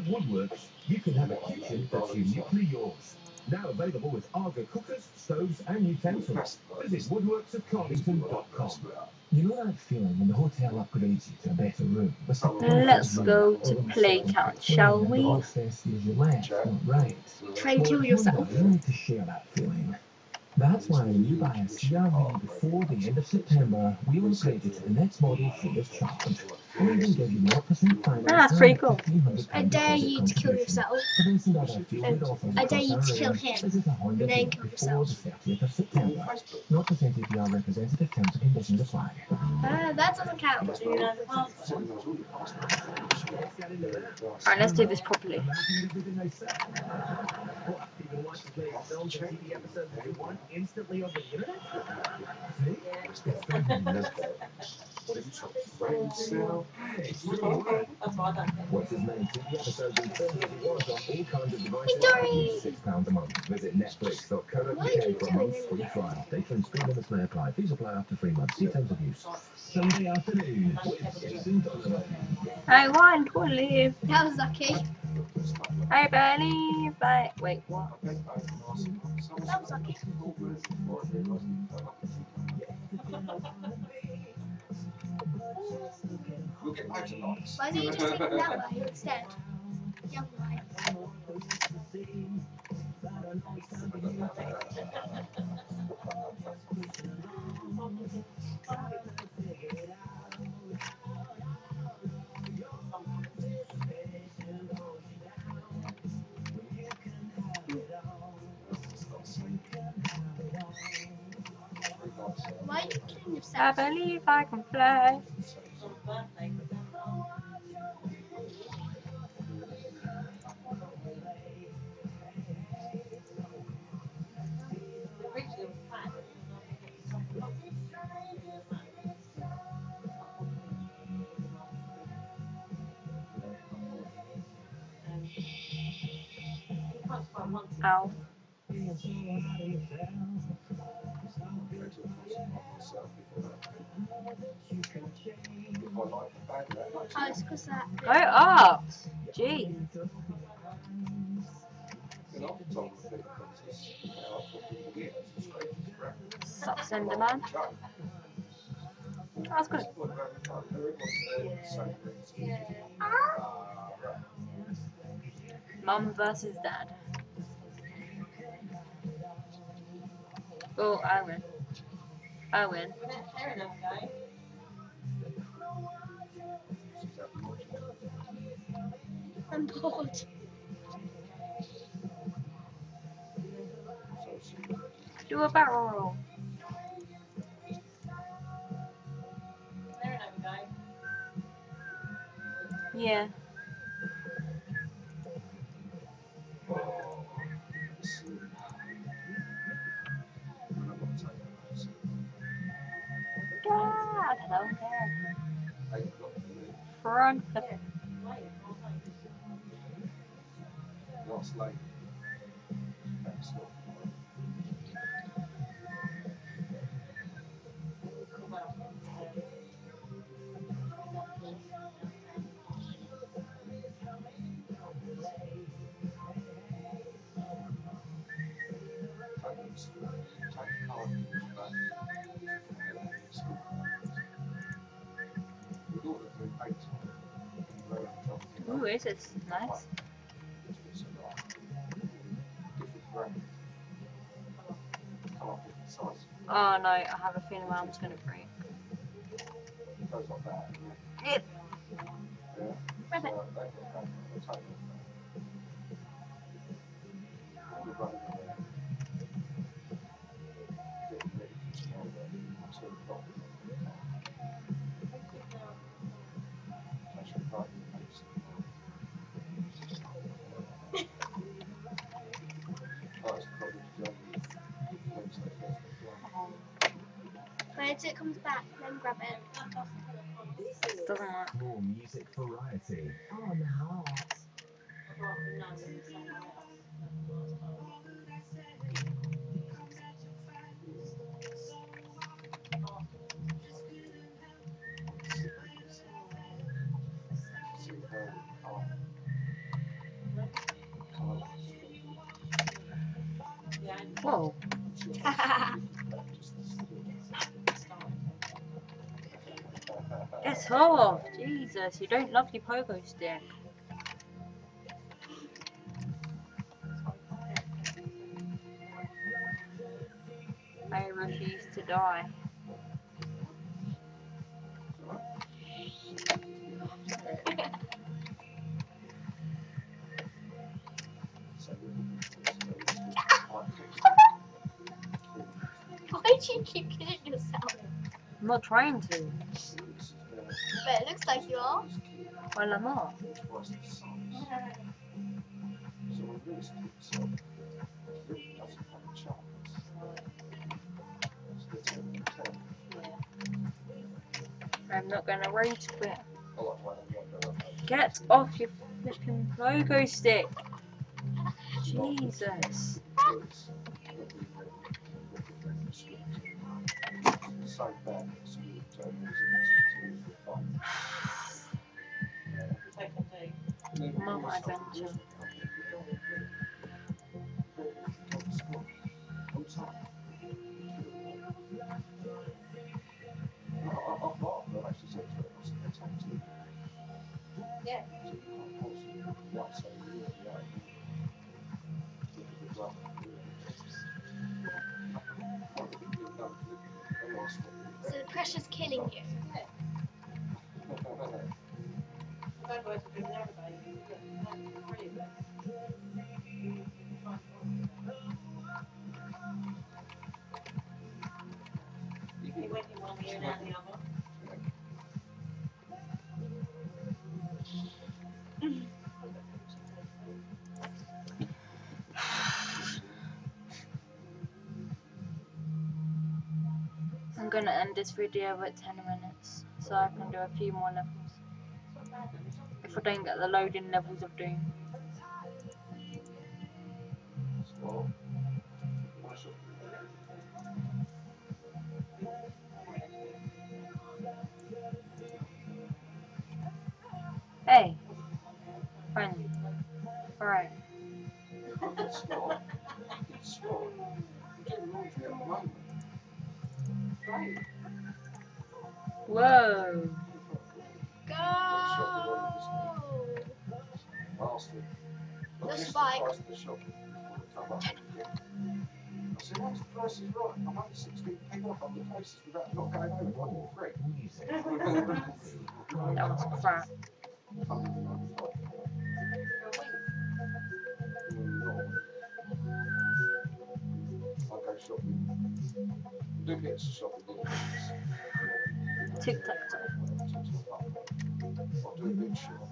At Woodworks, you can have a kitchen that's uniquely yours. Now available with Aga cookers, stoves, and utensils. Visit woodworksofcarlington.com. You know that feeling when the hotel upgrades you to a better room? Uh, let's go to play count, shall we? As fancy as you left, right. Try and kill yourself. You need to share that feeling. That's why when you buy a CRV before the end of September, we'll upgrade you to the next model free of charge. We'll even give you 0% finance. Ah, that's pretty cool. I dare you to kill yourself. For this and other feel-good offers I dare you to kill him, visit a Honda and then kill yourself. the 30th of September. Not presented via representative terms and conditions apply. Ah, that doesn't count. Alright, let's do this properly. Imagine everything they say. What, even watch the latest films and TV episodes that you want instantly on the internet? What's his name? TV episodes and films that you want on all kinds of devices six pounds a month. Visit Netflix.co.uk Why are you for a month's free trial. Data and speed limits may apply. Fees apply after three months. See terms of use. Sunday afternoon with Jason Donovan. I want to live. That was lucky. I believe I. Wait, what? That was lucky. We'll get lights. Why don't you just take that way instead? Other way. Why are you killing yourself? I believe I can fly. Ow. Oh, it's because that. Go up! Gee. Sup, Slender Man? That's good. Yeah. Mum versus dad. Oh, I win. I win. I'm bored. Do a barrel roll. Yeah. Front flip. Last lane. Next stop. Ooh, this is nice. Oh no, I have a feeling my arm's gonna break. Yep. Rabbit. and grab it. Doesn't work. More music variety on heart. Whoa. Off! Jesus, you don't love your pogo stick. I refuse to die. Why do you keep killing yourself? I'm not trying to. But it looks like you are. Well, I'm not. I'm not gonna rage quit. Get off your flipping pogo stick. Jesus. Mama adventure. Yeah. So the pressure's killing you. Gonna end this video at 10 minutes so I can do a few more levels. If I don't get the loading levels of Doom. Hey! Finally. Alright. Whoa! Go! The The spike. I said, what's the price is right? I'm only 16p off on the places without not going over one or three. That was crap. I'll go shopping. Do bits of shopping. do bits. Tic tac toe. I'll do a big shop.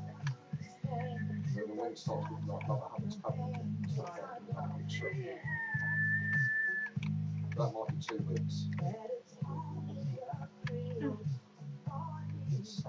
And then when it starts looking like another hundred's coming, start going a big shop. That might mm. be two weeks. It's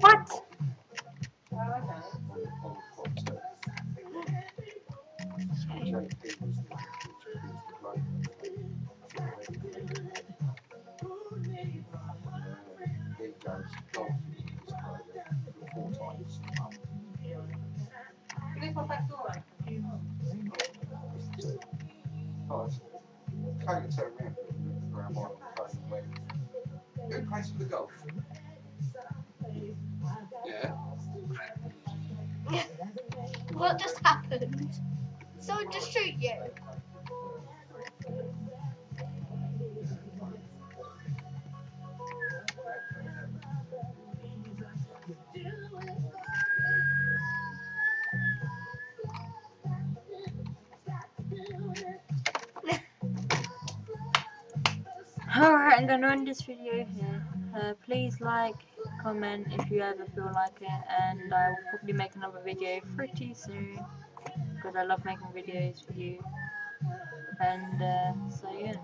went, Who pays for the golf? Someone just shoot you. Alright, I'm gonna end this video here. Uh, please like, comment if you ever feel like it, and I will probably make another video pretty soon because I love making videos for you. And uh, so yeah.